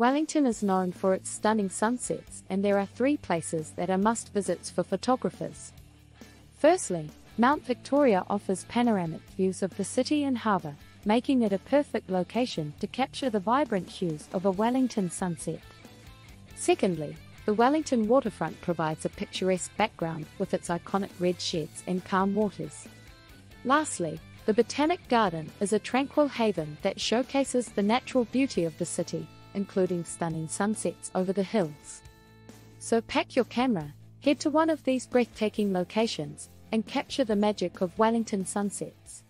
Wellington is known for its stunning sunsets, and there are three places that are must visits for photographers. Firstly, Mount Victoria offers panoramic views of the city and harbour, making it a perfect location to capture the vibrant hues of a Wellington sunset. Secondly, the Wellington waterfront provides a picturesque background with its iconic red sheds and calm waters. Lastly, the Botanic Garden is a tranquil haven that showcases the natural beauty of the city including stunning sunsets over the hills. So pack your camera, head to one of these breathtaking locations, and capture the magic of Wellington sunsets.